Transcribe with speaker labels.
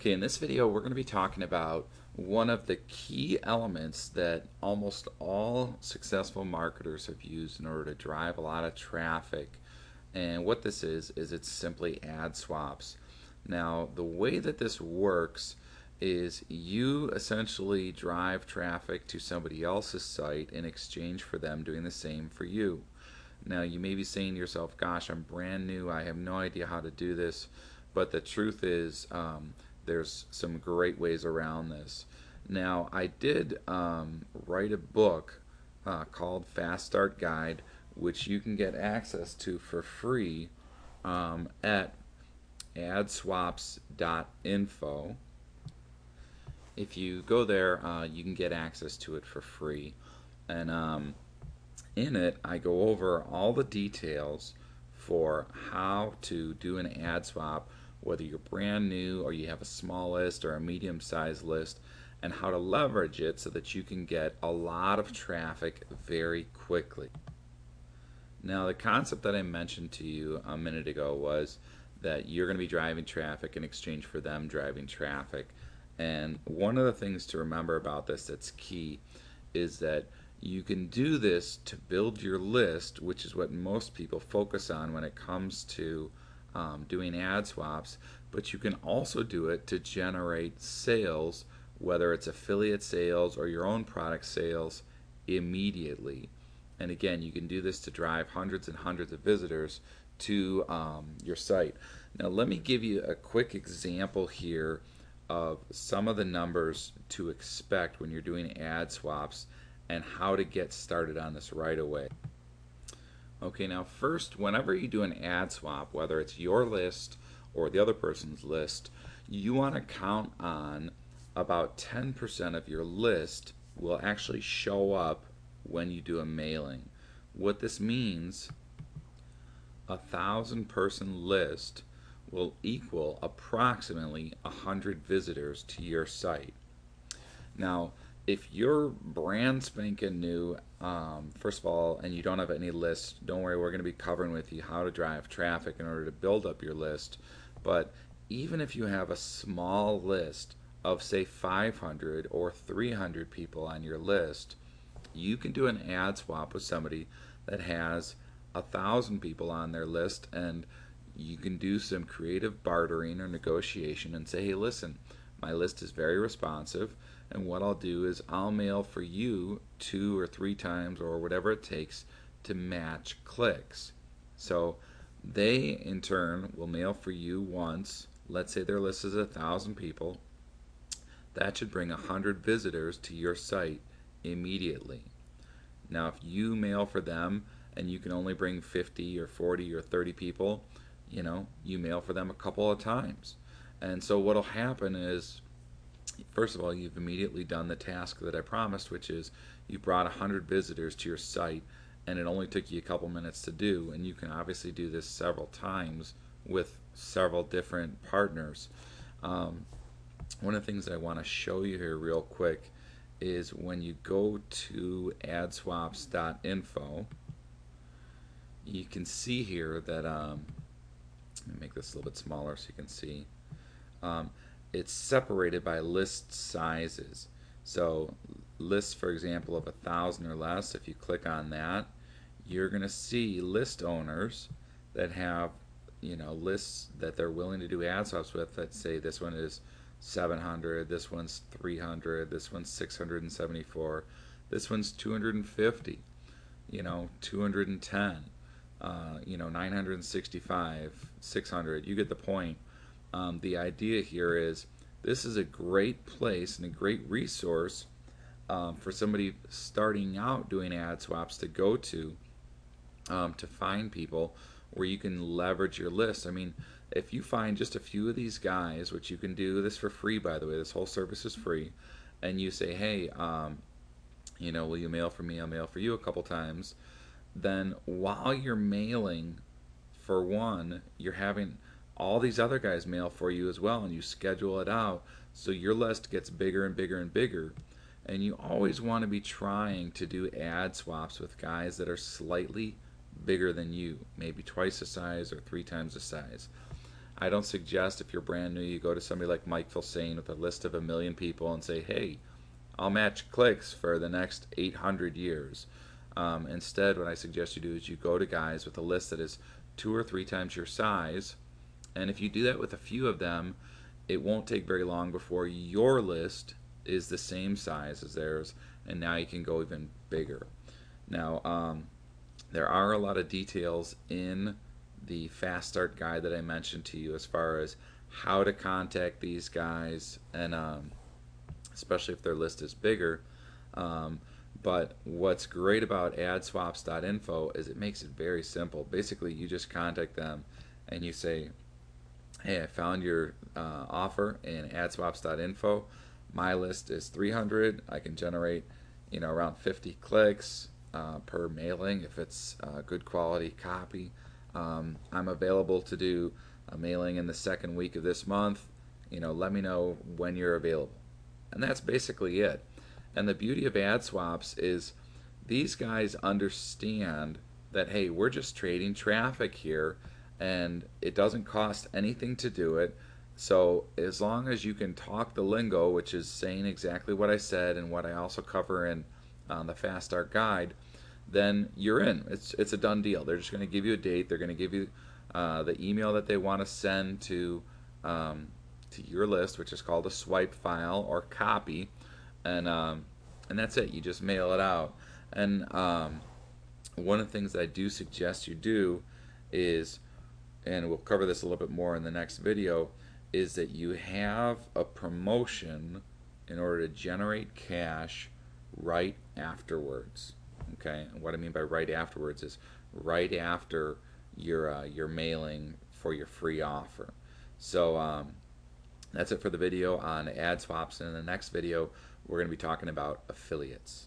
Speaker 1: Okay, in this video we're going to be talking about one of the key elements that almost all successful marketers have used in order to drive a lot of traffic. And what this is, is it's simply ad swaps. Now, the way that this works is you essentially drive traffic to somebody else's site in exchange for them doing the same for you. Now, you may be saying to yourself, gosh, I'm brand new, I have no idea how to do this. But the truth is, um, there's some great ways around this. Now, I did um, write a book uh, called Fast Start Guide, which you can get access to for free um, at adswaps.info. If you go there, uh, you can get access to it for free. And um, in it, I go over all the details for how to do an ad swap whether you're brand new or you have a small list or a medium sized list, and how to leverage it so that you can get a lot of traffic very quickly. Now, the concept that I mentioned to you a minute ago was that you're going to be driving traffic in exchange for them driving traffic. And one of the things to remember about this that's key is that you can do this to build your list, which is what most people focus on when it comes to um, doing ad swaps, but you can also do it to generate sales, whether it's affiliate sales or your own product sales, immediately. And again, you can do this to drive hundreds and hundreds of visitors to um, your site. Now, let me give you a quick example here of some of the numbers to expect when you're doing ad swaps and how to get started on this right away. Okay, now first, whenever you do an ad swap, whether it's your list or the other person's list, you want to count on about 10% of your list will actually show up when you do a mailing. What this means, a thousand person list will equal approximately 100 visitors to your site. Now, if you're brand spanking new, um, first of all, and you don't have any list, don't worry, we're going to be covering with you how to drive traffic in order to build up your list. But even if you have a small list of, say, 500 or 300 people on your list, you can do an ad swap with somebody that has a thousand people on their list and you can do some creative bartering or negotiation and say, hey, listen, my list is very responsive and what I'll do is I'll mail for you two or three times or whatever it takes to match clicks. So they in turn will mail for you once. Let's say their list is a thousand people. That should bring a hundred visitors to your site immediately. Now if you mail for them and you can only bring 50 or 40 or 30 people, you know, you mail for them a couple of times. And so what'll happen is first of all, you've immediately done the task that I promised, which is you brought 100 visitors to your site and it only took you a couple minutes to do. And you can obviously do this several times with several different partners. Um, one of the things I want to show you here real quick is when you go to adswaps.info, you can see here that, um, let me make this a little bit smaller so you can see. Um, it's separated by list sizes. So lists, for example, of a thousand or less, if you click on that, you're going to see list owners that have, you know, lists that they're willing to do ad swaps with. Let's say this one is 700, this one's 300, this one's 674, this one's 250, you know, 210, uh, you know, 965, 600. You get the point um, the idea here is this is a great place and a great resource um, for somebody starting out doing ad swaps to go to um, to find people where you can leverage your list. I mean, if you find just a few of these guys, which you can do this for free, by the way, this whole service is free, and you say, hey, um, you know, will you mail for me? I'll mail for you a couple times. Then while you're mailing, for one, you're having all these other guys mail for you as well and you schedule it out so your list gets bigger and bigger and bigger and you always want to be trying to do ad swaps with guys that are slightly bigger than you maybe twice the size or three times the size I don't suggest if you're brand new, you go to somebody like Mike Filsaime with a list of a million people and say, hey, I'll match clicks for the next 800 years. Um, instead, what I suggest you do is you go to guys with a list that is two or three times your size. And if you do that with a few of them, it won't take very long before your list is the same size as theirs. And now you can go even bigger. Now, um, there are a lot of details in the fast start guide that I mentioned to you as far as how to contact these guys and um, especially if their list is bigger. Um, but what's great about adswaps.info is it makes it very simple. Basically, you just contact them and you say, hey, I found your uh, offer in adswaps.info. My list is 300. I can generate, you know, around 50 clicks uh, per mailing if it's a good quality copy. Um, I'm available to do a mailing in the second week of this month. You know, let me know when you're available. And that's basically it. And the beauty of ad swaps is these guys understand that, hey, we're just trading traffic here and it doesn't cost anything to do it. So as long as you can talk the lingo, which is saying exactly what I said and what I also cover in uh, the Fast Start Guide, then you're in. It's it's a done deal. They're just going to give you a date. They're going to give you uh, the email that they want to send to um, to your list, which is called a swipe file or copy, and um, and that's it. You just mail it out. And um, one of the things that I do suggest you do is, and we'll cover this a little bit more in the next video, is that you have a promotion in order to generate cash right afterwards. Okay, and what I mean by right afterwards is right after your uh, your mailing for your free offer. So um, that's it for the video on ad swaps. And in the next video, we're going to be talking about affiliates.